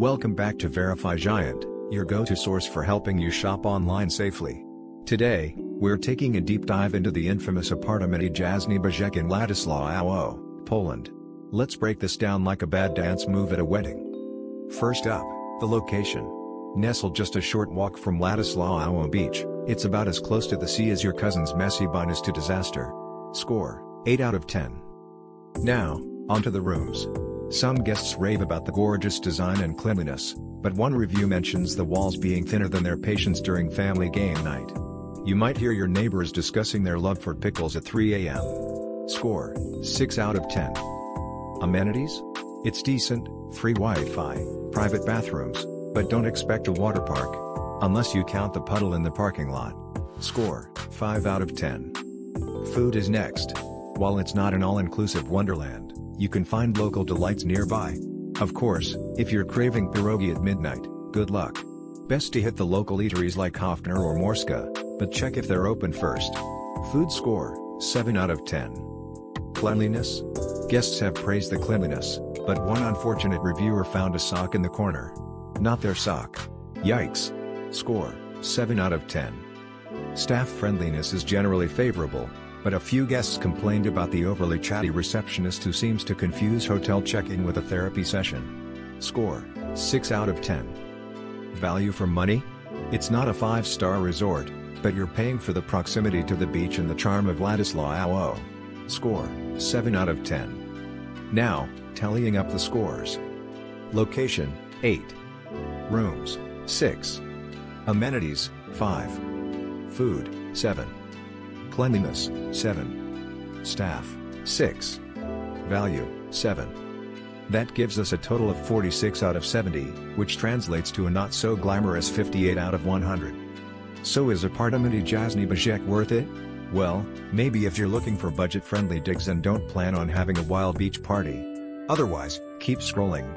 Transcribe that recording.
Welcome back to Verify Giant, your go-to source for helping you shop online safely. Today, we're taking a deep dive into the infamous Apartamenty Jasny Brzeg in Ladislaw, Poland. Let's break this down like a bad dance move at a wedding. First up, the location. Nestled just a short walk from Ladislaw Beach, it's about as close to the sea as your cousin's messy bun is to disaster. Score, 8 out of 10. Now, onto the rooms. Some guests rave about the gorgeous design and cleanliness, but one review mentions the walls being thinner than their patients during family game night. You might hear your neighbors discussing their love for pickles at 3 a.m. Score, 6 out of 10. Amenities? It's decent, free Wi-Fi, private bathrooms, but don't expect a water park. Unless you count the puddle in the parking lot. Score, 5 out of 10. Food is next. While it's not an all-inclusive wonderland, you can find local delights nearby. Of course, if you're craving pierogi at midnight, good luck. Best to hit the local eateries like Hofner or Morska, but check if they're open first. Food score, 7 out of 10. Cleanliness? Guests have praised the cleanliness, but one unfortunate reviewer found a sock in the corner. Not their sock. Yikes. Score, 7 out of 10. Staff friendliness is generally favorable, but a few guests complained about the overly chatty receptionist who seems to confuse hotel check-in with a therapy session. Score, 6 out of 10. Value for money? It's not a 5-star resort, but you're paying for the proximity to the beach and the charm of Ladislaw. Score, 7 out of 10. Now, tallying up the scores. Location, 8. Rooms, 6. Amenities, 5. Food, 7. Cleanliness, 7. Staff, 6. Value, 7. That gives us a total of 46 out of 70, which translates to a not so glamorous 58 out of 100. So is Apartamenty Jasny Brzeg worth it? Well, maybe if you're looking for budget-friendly digs and don't plan on having a wild beach party. Otherwise, keep scrolling.